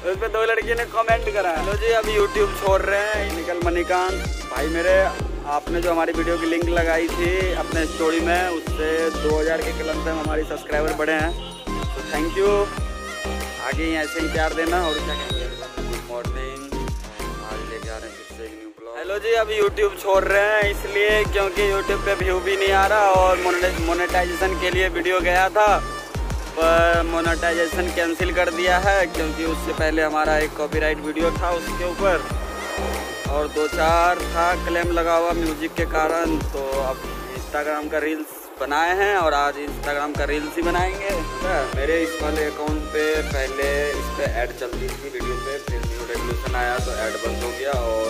उस पर दो लड़की ने कमेंट करा। हेलो जी अभी यूट्यूब छोड़ रहे हैं। निकल मणिकांत। भाई मेरे, आपने जो हमारी वीडियो की लिंक लगाई थी अपने स्टोरी में, उससे 2000 के कलम से हमारी सब्सक्राइबर बढ़े हैं। तो थैंक यू आगे ही ऐसे ही प्यार देना और क्या कहेंगे? गुड मॉर्निंग आज लेके आ रहे हैं फिर से एक न्यू हेलो जी अभी यूट्यूब छोड़ रहे हैं, इसलिए क्योंकि यूट्यूब पे व्यू भी नहीं आ रहा और मोनेटाइजेशन के लिए वीडियो गया था। पर मोनेटाइजेशन कैंसिल कर दिया है, क्योंकि उससे पहले हमारा एक कॉपीराइट वीडियो था उसके ऊपर। और दो चार था क्लेम लगा हुआ म्यूज़िक के कारण तो अब इंस्टाग्राम का रील्स बनाए हैं और आज इंस्टाग्राम का रील्स ही बनाएँगे। मेरे इस वाले अकाउंट पे पहले इस पर ऐड चलती थी वीडियो पे, फिर न्यू रेगुलेशन आया तो ऐड बंद हो गया और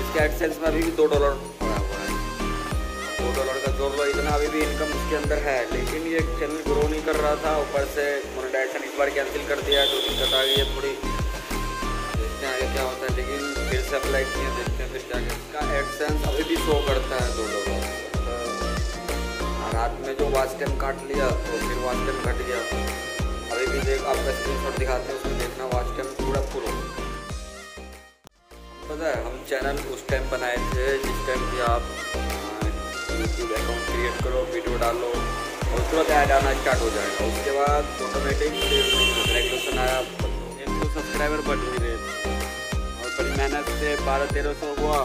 इसके एडसेंस में अभी भी दो डॉलर है डॉलर का जोड़ लो, इतना अभी भी इनकम उसके अंदर है। लेकिन ये चैनल ग्रो नहीं कर रहा था, ऊपर से मोनेटाइजेशन इस बार कैंसिल कर दिया, जो दिक्कत आ गई है थोड़ी। देखते हैं आगे क्या होता है, लेकिन फिर से अप्लाई किए, देखते हैं फिर क्या इसका एडसेंस अभी भी शो करता है दो डॉलर रात में जो वॉच टाइम काट लिया तो फिर वॉच टाइम घट गया। अभी भी देख, आपका स्क्रीन शॉट दिखाते हैं, उसमें देखना वॉच टाइम पूरा फुल हो पता है, हम चैनल उस टाइम बनाए थे, जिस टाइम भी आप करो, वीडियो डालो, और तुरंत ऐड आना स्टार्ट हो जाएगा। उसके बाद ऑटोमेटिक रेगुलेशन आया, एक सौ सब्सक्राइबर बढ़ नहीं रहे और बड़ी मेहनत से बारह तेरह सौ हुआ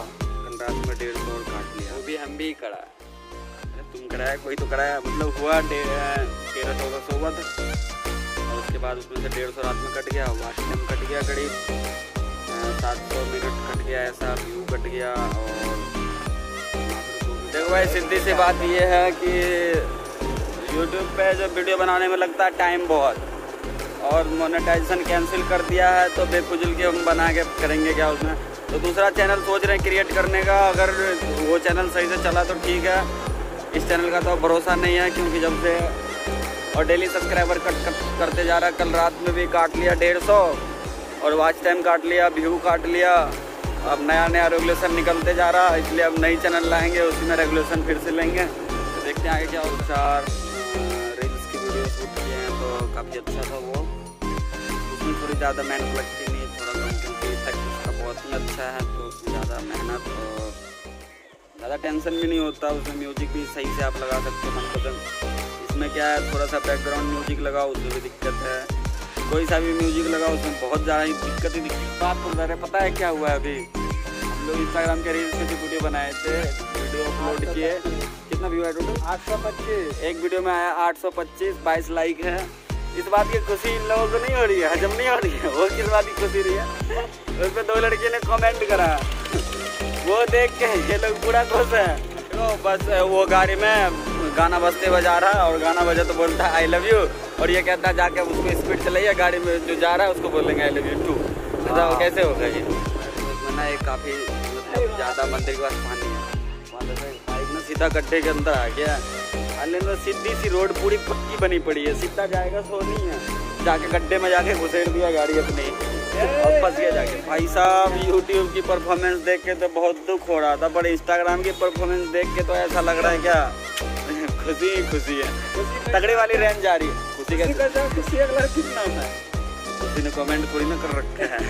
रात में डेढ़ सौ और काट लिया। वो भी हम भी करा तुम कराया, कोई तो कराया। मतलब हुआ तेरह चौदह सौ हुआ था। और उसके बाद उसमें से डेढ़ सौ रात में कट गया वाच टाइम कट गया करीब। सात सौ मिनट कट गया, ऐसा व्यू कट गया, और देखो भाई सीधी सी बात ये है कि यूट्यूब पे जो वीडियो बनाने में लगता है टाइम बहुत और मोनेटाइजेशन कैंसिल कर दिया है तो बेफुजल के हम बना के करेंगे क्या उसमें? तो दूसरा चैनल सोच रहे हैं क्रिएट करने का अगर वो चैनल सही से चला तो ठीक है। इस चैनल का तो भरोसा नहीं है क्योंकि जब से और डेली सब्सक्राइबर कट कर, करते जा रहा है कल रात में भी काट लिया डेढ़ सौ और वॉच टाइम काट लिया व्यू काट लिया। अब नया नया रेगुलेशन निकलते जा रहा है, इसलिए अब नई चैनल लाएँगे, उसी में रेगुलेशन फिर से लेंगे। तो देखते हैं आगे क्या और चार रील्स की वीडियो शूट किए हैं तो काफ़ी अच्छा था वो। उसमें थोड़ी ज़्यादा मेहनत लगती नहीं, थोड़ा कम क्योंकि उसका बहुत ही अच्छा है तो उसमें ज़्यादा मेहनत और ज़्यादा टेंशन भी नहीं होता, उसमें म्यूज़िक भी सही से आप लगा सकते हो, मनपसंद। इसमें क्या है, थोड़ा सा बैकग्राउंड म्यूज़िक लगाओ उसमें भी दिक्कत है। कोई सा भी म्यूज़िक लगाओ उसमें बहुत ज़्यादा ही दिक्कत ही। दिक्कत बात बोल रहे पता है क्या हुआ है अभी? हम लोग इंस्टाग्राम के रील्स से वीडियो बनाए थे वीडियो अपलोड किए। कितना व्यू है टोटल आठ सौ पच्चीस। एक वीडियो में आया आठ सौ पच्चीस बाईस लाइक है। इस बात की खुशी इन लोगों को नहीं हो रही है हजम नहीं हो रही है। वो किस बात की खुशी रही है? उस पर दो लड़के ने कमेंट करा। वो देख के ये लोग पूरा खुश है। तो बस वो गाड़ी में गाना बजते बजा रहा है और गाना बजा तो बोलता है आई लव यू और ये कहता है जाके उसको स्पीड चलाइए गाड़ी में जो जा रहा है उसको बोलेंगे आई लव यू टू ऐसा कैसे होगा ये? ना एक काफ़ी मतलब ज़्यादा मंदिर के पास पानी है। बाइक में सीधा गड्ढे के अंदर आ गया अल्ले सीधी सी रोड पूरी पक्की बनी पड़ी है सीधा जाएगा सो नहीं है। जाके गड्ढे में जाके घुसेड़ दिया गाड़ी अपनी। और फंस गया जाके। भाई साहब यूट्यूब की परफॉर्मेंस देख के तो बहुत दुख हो रहा था पर इंस्टाग्राम की परफॉर्मेंस देख के तो ऐसा लग रहा है क्या? खुशी ही खुशी है। तगड़ी वाली रेंज आ रही है। खुशी का खुशी अगला कितना है। खुशी ने कमेंट पूरी ना कर रखे है।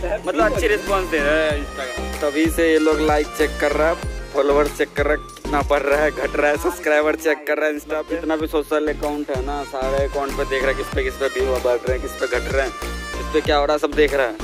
मतलब अच्छी रिस्पॉन्स दे रहा है इंस्टाग्राम तभी से ये लोग लाइक चेक कर रहा है फॉलोवर चेक कर रहा है कितना बढ़ रहा है घट रहा है सब्सक्राइबर चेक कर रहा है इंस्टा पे। जितना भी सोशल अकाउंट है ना सारे अकाउंट पे देख रहा है किस पे किस पे व्यू बढ़ रहे हैं किस पे घट रहे हैं इस पे क्या हो रहा है सब देख रहा है।